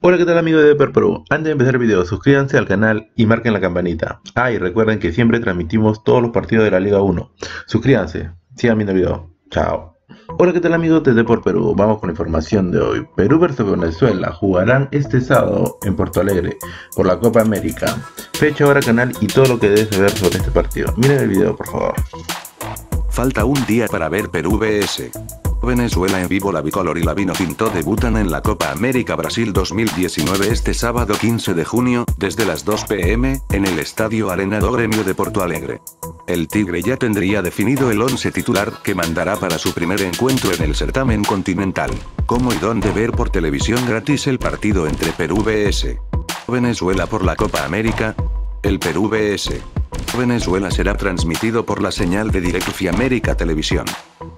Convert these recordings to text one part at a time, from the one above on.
Hola, ¿qué tal amigos de Per Perú? Antes de empezar el video, suscríbanse al canal y marquen la campanita. Ah, y recuerden que siempre transmitimos todos los partidos de la Liga 1. Suscríbanse, sigan viendo el video. Chao. Hola, ¿qué tal amigos de Por Perú? Vamos con la información de hoy. Perú versus Venezuela jugarán este sábado en Porto Alegre por la Copa América. Fecha, hora, canal y todo lo que debes saber sobre este partido. Miren el video, por favor. Falta un día para ver Perú vs. Venezuela en vivo la bicolor y la vino tinto debutan en la Copa América Brasil 2019 este sábado 15 de junio, desde las 2 pm, en el Estadio Arena do Gremio de Porto Alegre. El Tigre ya tendría definido el 11 titular que mandará para su primer encuentro en el certamen continental. ¿Cómo y dónde ver por televisión gratis el partido entre Perú vs. Venezuela por la Copa América? El Perú vs. Venezuela será transmitido por la señal de Directfi América Televisión.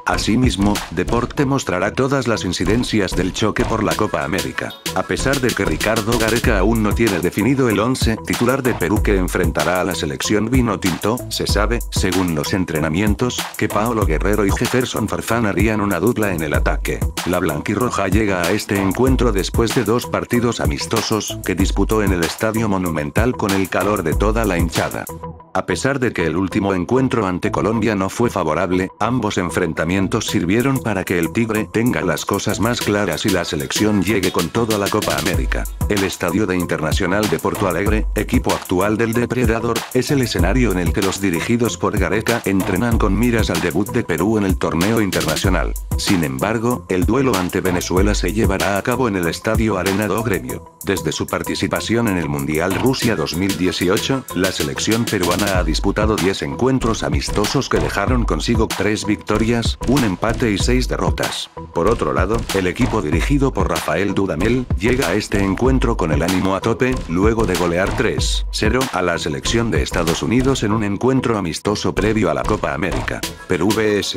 Asimismo, Deporte mostrará todas las incidencias del choque por la Copa América. A pesar de que Ricardo Gareca aún no tiene definido el 11 titular de Perú que enfrentará a la selección vino tinto, se sabe, según los entrenamientos, que Paolo Guerrero y Jefferson Farfán harían una dupla en el ataque. La blanquirroja llega a este encuentro después de dos partidos amistosos que disputó en el Estadio Monumental con el calor de toda la hinchada. A pesar de que el último encuentro ante Colombia no fue favorable, ambos enfrentamientos sirvieron para que el Tigre tenga las cosas más claras y la selección llegue con todo a la Copa América. El Estadio de Internacional de Porto Alegre, equipo actual del Depredador, es el escenario en el que los dirigidos por Gareca entrenan con miras al debut de Perú en el torneo internacional. Sin embargo, el duelo ante Venezuela se llevará a cabo en el Estadio Arena do Gremio. Desde su participación en el Mundial Rusia 2018, la selección peruana ha disputado 10 encuentros amistosos que dejaron consigo 3 victorias, un empate y 6 derrotas. Por otro lado, el equipo dirigido por Rafael Dudamel, llega a este encuentro con el ánimo a tope, luego de golear 3-0 a la selección de Estados Unidos en un encuentro amistoso previo a la Copa América. Perú vs.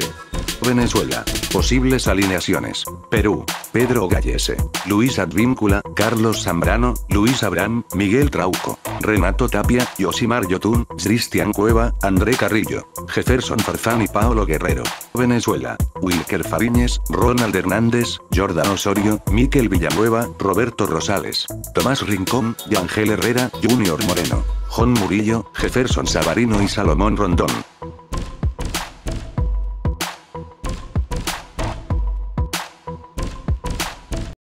Venezuela. Posibles alineaciones. Perú. Pedro Gallese. Luis Advíncula, Carlos Zambrano, Luis Abraham, Miguel Trauco, Renato Tapia, Yosimar Yotun, Cristian Cueva, André Carrillo, Jefferson Farfán y Paolo Guerrero. Venezuela. Wilker Fariñez, Ronald Hernández, Jordan Osorio, Miquel Villanueva, Roberto Rosales, Tomás Rincón, Yangel Herrera, Junior Moreno, Jon Murillo, Jefferson Sabarino y Salomón Rondón.